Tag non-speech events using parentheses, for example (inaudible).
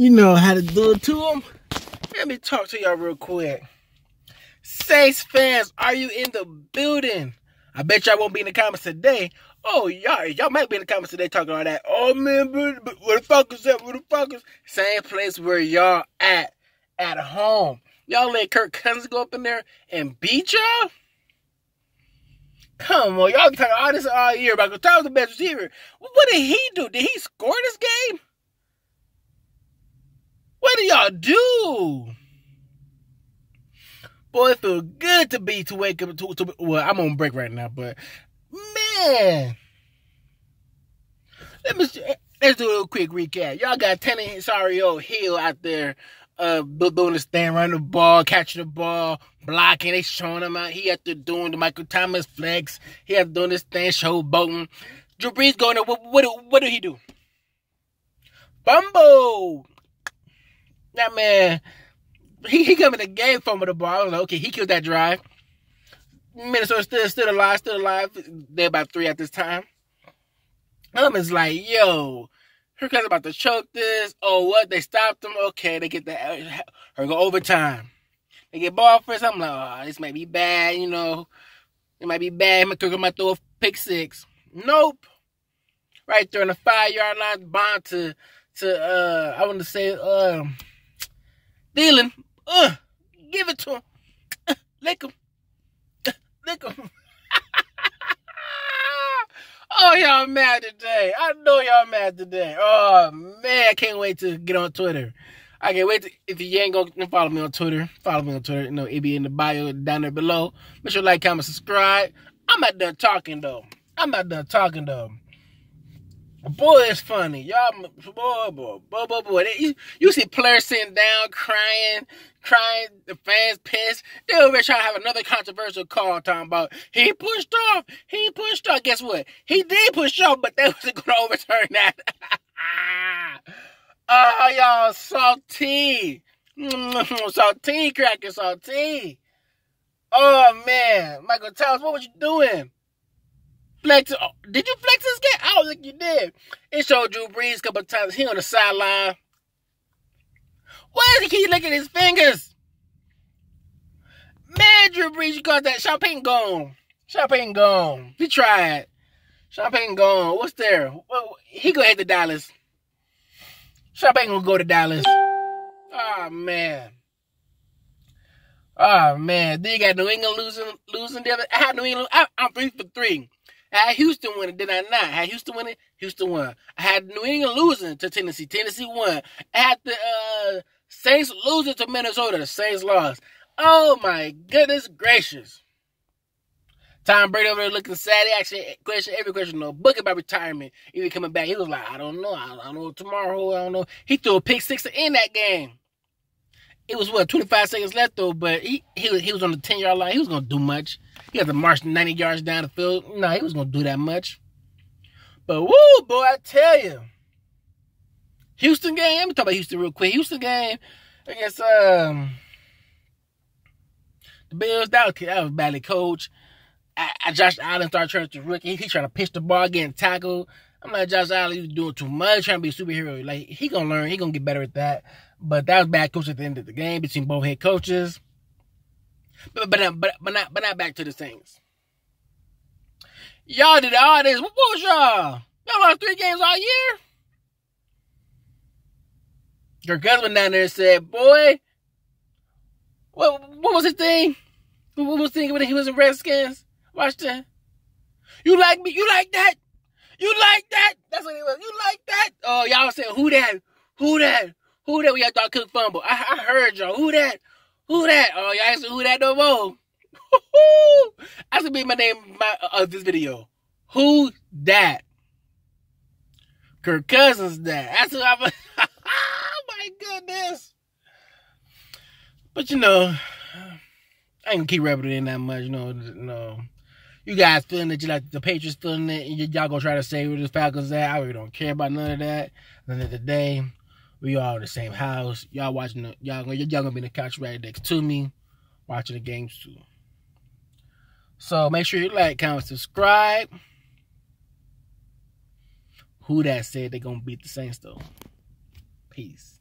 You know how to do it to them. Let me talk to y'all real quick. Saints fans, are you in the building? I bet y'all won't be in the comments today. Oh, y'all, y'all might be in the comments today talking all that. Oh man, but, where the fuck is that? Where the fuck is? Same place where y'all at, at home. Y'all let Kirk Cousins go up in there and beat y'all? Come on, y'all talking all this all year about the best receiver. What did he do? Did he score this game? What do y'all do? Boy, it feels good to be to wake up to, to well, I'm on break right now, but man. Let me let's do a little quick recap. Y'all got Taysom Hill out there uh doing the stand, running the ball, catching the ball, blocking. They showing him out. He out there doing the Michael Thomas flex. He out doing this thing, showboating. Drew Brees going there. What, what, what did he do? Fumble. That man, he, he in the game fumble the ball. I was like, okay, he killed that drive. Minnesota still still alive, still alive. They're about three at this time. Um is like, yo, Cousins about to choke this. Oh, what? They stopped him. Okay, they get the or go overtime. They get ball first. I'm like, oh, this might be bad. You know, it might be bad. Kirk might throw a pick six. Nope. Right there on the five yard line, bond to to uh, I want to say um, Thielen. Uh, give it to him. Uh, lick him. Uh, lick him. (laughs) Oh, y'all mad today. I know y'all mad today. Oh, man, I can't wait to get on Twitter. I can't wait to, if you ain't gonna follow me on Twitter, follow me on Twitter. You know, it be in the bio down there below. Make sure to like, comment, subscribe. I'm not done talking though. I'm not done talking though. Boy, it's funny. Y'all, boy, boy, boy, boy, boy. You, you see players sitting down, crying, crying, the fans pissed. They over trying to have another controversial call talking about he pushed off, he pushed off. Guess what? He did push off, but they (laughs) wasn't going to overturn that. (laughs) oh, y'all salty. Mm-hmm, salty, cracker, salty. Oh, man. Michael Thomas, what was you doing? Flex. Oh, did you flex this game? I don't think you did. It showed Drew Brees a couple times. He on the sideline. Why does he keep licking his fingers? Man, Drew Brees, you got that champagne gone. Champagne gone. He tried. Champagne gone. What's there? Well, he go head to Dallas. Champagne gonna go to Dallas. Oh man. Oh man. Then you got New England losing losing the other. I had New England. I, am three for three. I had Houston winning, did I not? I had Houston winning, Houston won. I had New England losing to Tennessee, Tennessee won. I had the uh, Saints losing to Minnesota, the Saints lost. Oh my goodness gracious. Tom Brady over there looking sad. He actually question every question, no book about retirement. Was coming back. He was like, I don't know. I don't know tomorrow. I don't know. He threw a pick six to end that game. It was what 25 seconds left though, but he he, he was on the 10 yard line. He was gonna do much. He had to march 90 yards down the field. No, nah, he was gonna do that much. But woo, boy, I tell you. Houston game. Let me talk about Houston real quick. Houston game against um the Bills. That was, that was badly coached. I, I, Josh Allen started turning to rookie. He, he trying to pitch the ball, getting tackled. I'm like Josh Allen, he's doing too much, trying to be a superhero. Like he gonna learn, he gonna get better at that. But that was bad coach at the end of the game between both head coaches. But but but but not but not back to the Saints. Y'all did all this. What was y'all? Y'all lost three games all year. Your Cousins went down there said, "Boy, what what was his thing? What was thinking when he was in Redskins? That. You like me? You like that? You like that? That's what he was. You like that? Oh, y'all said who that? Who that? Who that? We had thought Cook fumble. I, I heard y'all. Who that? Who that? Oh, y'all ain't who that no more. (laughs) That's gonna be my name my, of uh, this video. Who that? Kirk Cousins that. That's what I'm. (laughs) oh my goodness. But you know, I ain't keep rapping it in that much. You know, you. You guys feeling that you like the Patriots feeling it, and y'all gonna try to say where the Falcons at. I really don't care about none of that. None of the day, we all in the same house. Y'all watching the y'all y'all gonna be in the couch right next to me, watching the games too. So make sure you like, comment, subscribe. Who that said they gonna beat the Saints though? Peace.